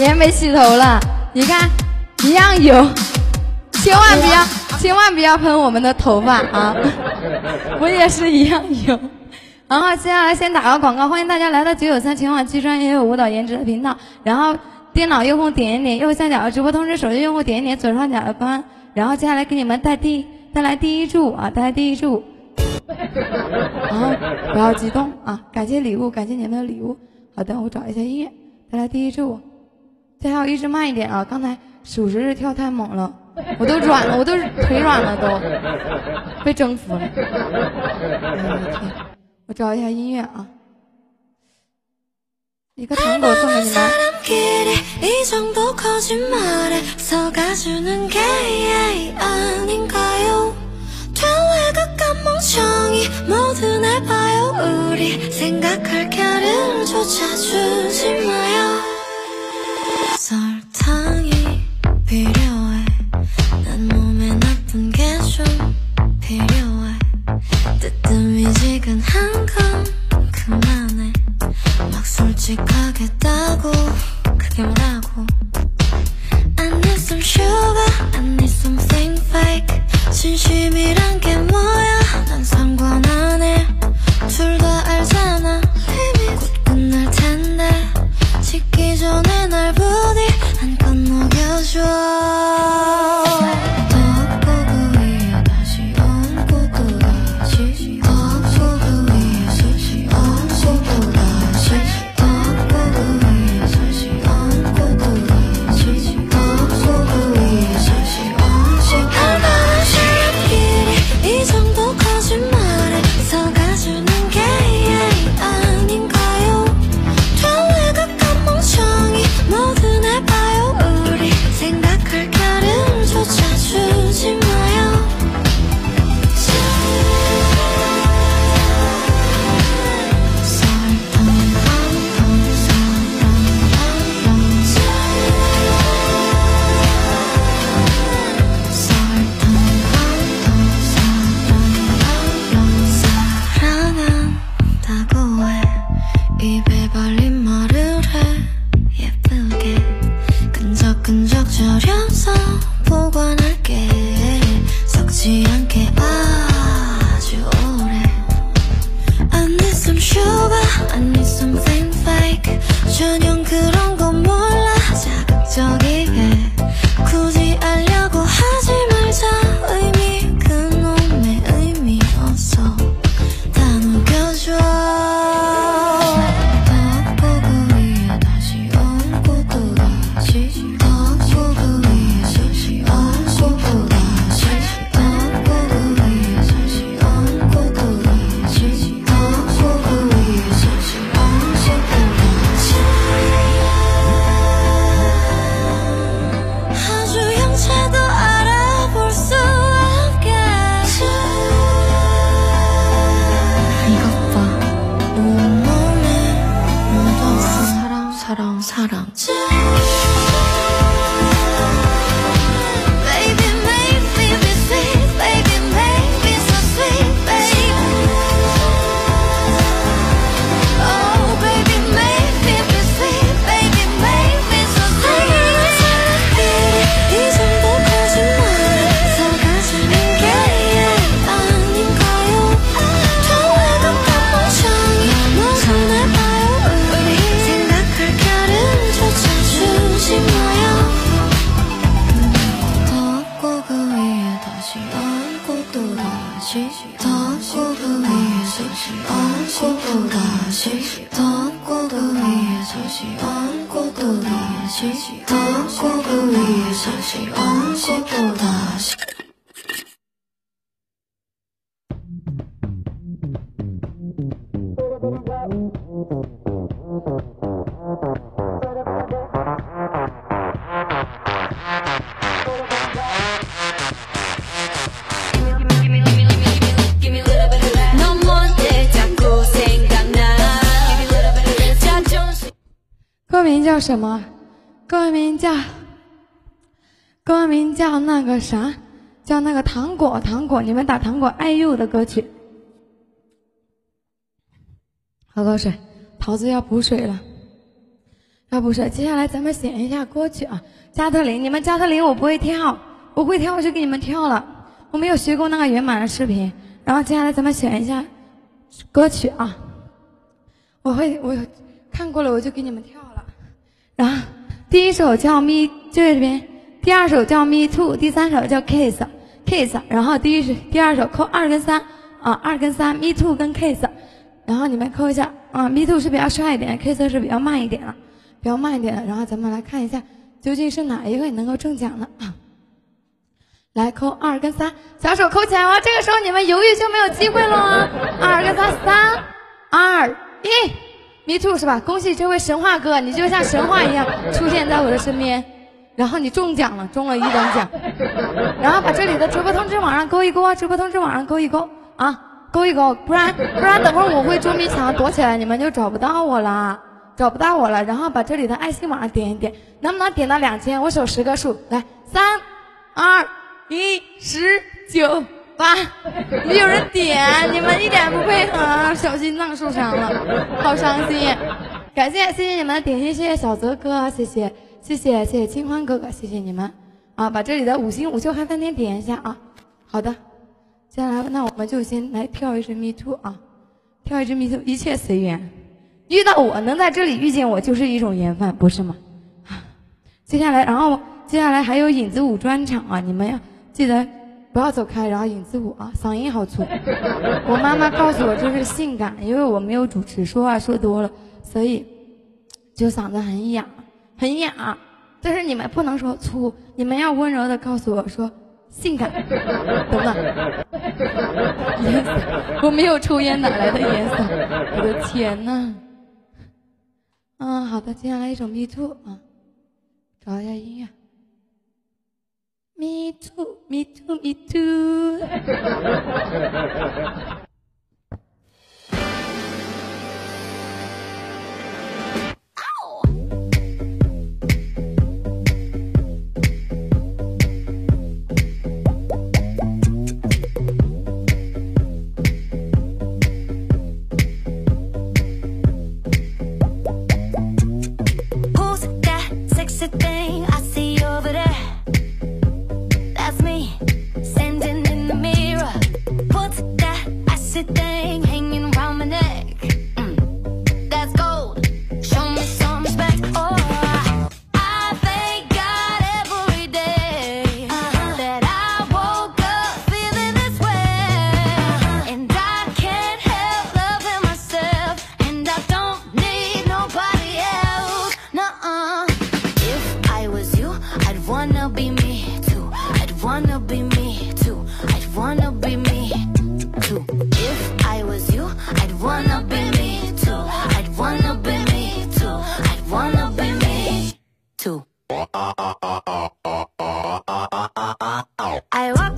也没洗头了，你看一样油，千万不要千万不要喷我们的头发啊！我也是一样油。然后接下来先打个广告，欢迎大家来到九九三全网最专业有舞蹈颜值的频道。然后电脑用户点一点右下角的直播通知，手机用户点一点左上角的关。然后接下来给你们带第带来第一注啊，带来第一注。然后不要激动啊，感谢礼物，感谢你们的礼物。好的，我找一下音乐，带来第一祝。再要一直慢一点啊！刚才属实是跳太猛了，我都软了，我都腿软了，都被征服了。我找一下音乐啊，一个糖果送给你们。喜欢过的你也喜欢过的你也喜欢过的你也喜欢过的你。歌名叫什么？歌名叫歌名叫那个啥，叫那个糖果糖果。你们打糖果爱幼的歌曲。喝口水，桃子要补水了。要补水，接下来咱们选一下歌曲啊。加特林，你们加特林我不会跳，我会跳我就给你们跳了。我没有学过那个原版的视频。然后接下来咱们选一下歌曲啊。我会，我看过了我就给你们跳。然后第一首叫 Me，就在这边。第二首叫 Me Too，第三首叫 Kiss，Kiss。然后第一首、第二首扣二跟三啊，二跟三，Me Too 跟 Kiss。然后你们扣一下啊，Me Too 是比较帅一点，Kiss 是比较慢一点的，比较慢一点的。然后咱们来看一下，究竟是哪一位能够中奖呢？啊来扣二跟三，小手扣起来哦。这个时候你们犹豫就没有机会了啊！二跟三，三二一，Me Too 是吧？恭喜这位神话哥，你就像神话一样出现在我的身边。然后你中奖了，中了一等奖，然后把这里的直播通知往上勾一勾，直播通知往上勾一勾啊，勾一勾，不然不然等会儿我会捉迷藏躲起来，你们就找不到我了，找不到我了。然后把这里的爱心往上点一点，能不能点到两千？我数十个数，来，三二一，十九八，没有人点，你们一点不配合，小心脏受伤了，好伤心。感谢谢谢你们的点心，谢谢小泽哥，谢谢。谢谢谢谢清欢哥哥，谢谢你们啊！把这里的五星午休嗨翻天点一下啊！好的，接下来那我们就先来跳一支 Me Too 啊，跳一支 Me Too，一切随缘。遇到我能在这里遇见我，就是一种缘分，不是吗？接下来，然后接下来还有影子舞专场啊！你们要记得不要走开，然后影子舞啊，嗓音好粗。我妈妈告诉我这是性感，因为我没有主持，说话说多了，所以就嗓子很哑。很哑，但是你们不能说粗，你们要温柔的告诉我说性感，懂吗？颜色，我没有抽烟，哪来的颜色？我的天呐！嗯，好的，接下来一首 Me Too 啊，找一下音乐。Me too, me too, me too. I walk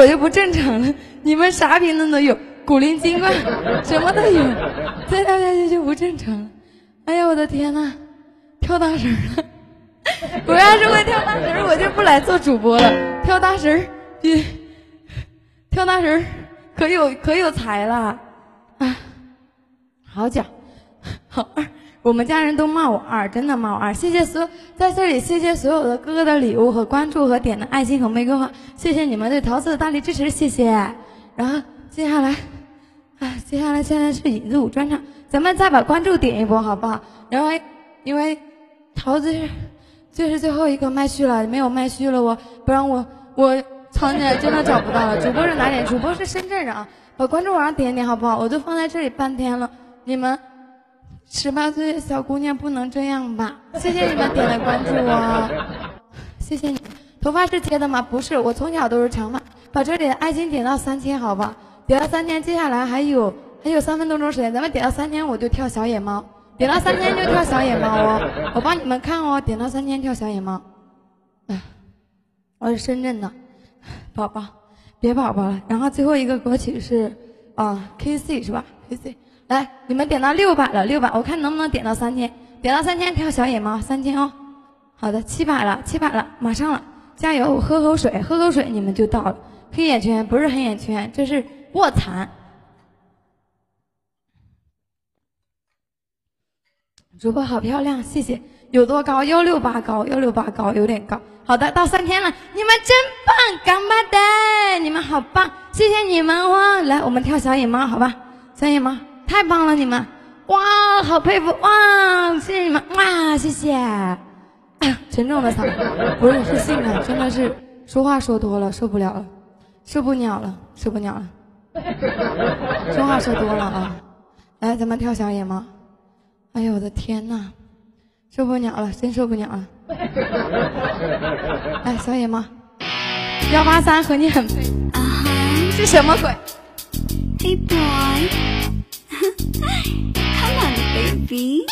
我就不正常了。你们啥评论都有，古灵精怪，什么都有，再跳下去就不正常了。哎呀，我的天呐，跳大神了！我要是会跳大神，我就不来做主播了。跳大神比跳大神可有可有才了啊！好讲，好二。我们家人都骂我二，真的骂我二。谢谢所在这里，谢谢所有的哥哥的礼物和关注和点的爱心和玫瑰花，谢谢你们对桃子的大力支持，谢谢。然后接下来，哎，接下来现在是影子舞专场，咱们再把关注点一波好不好？然后因为桃子是这是最后一个麦序了，没有麦序了，我不然我我藏起来真的找不到了。主播是哪里？主播是深圳人啊，把关注往上点一点好不好？我都放在这里半天了，你们。十八岁的小姑娘不能这样吧？谢谢你们点的关注哦，谢谢你。头发是接的吗？不是，我从小都是长发。把这里的爱心点到三千，好吧？点到三千，接下来还有还有三分多钟时间，咱们点到三千我就跳小野猫，点到三千就跳小野猫哦。我帮你们看哦，点到三千跳小野猫。哎，我是深圳的宝宝，别宝宝了。然后最后一个歌曲是啊，K C 是吧？K C。来，你们点到六百了，六百，我看能不能点到三千，点到三千跳小野猫，三千哦。好的，七百了，七百了，马上了，加油！我喝口水，喝口水，你们就到了。黑眼圈不是黑眼圈，这是卧蚕。主播好漂亮，谢谢。有多高？幺六八高，幺六八高，有点高。好的，到三千了，你们真棒，干巴的，你们好棒，谢谢你们哇！来，我们跳小野猫，好吧，小野猫。太棒了，你们哇，好佩服哇！谢谢你们哇，谢谢。沉重的嗓，不是是性感，真的是说话说多了，受不了了，受不了了，受不了了。说话说多了啊！来，咱们跳小野猫。哎呦我的天呐，受不了了，真受不了了。来，小野猫，幺八三和你很配，是什么鬼？Hey boy。Come on, baby.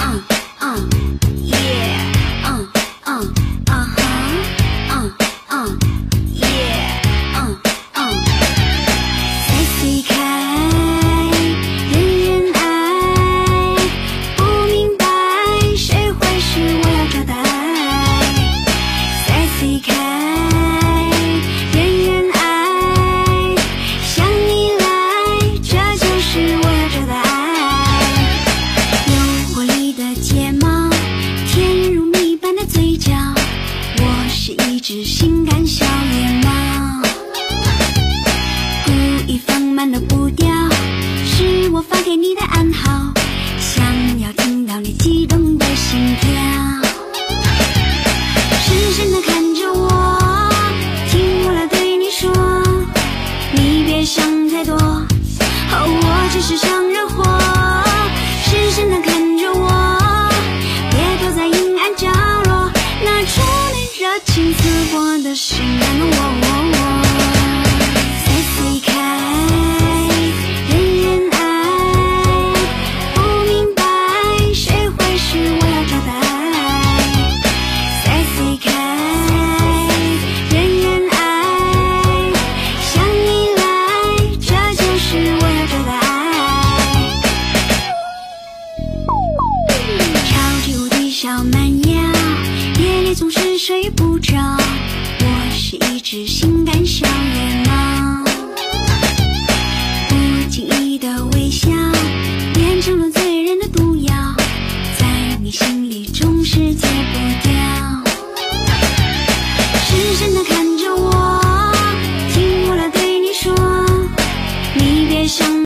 Uh, uh, yeah. 是一只性感小野猫，故意放慢的步调，是我发给你的暗号，想要听到你激小蛮腰，夜里总是睡不着。我是一只性感小野猫，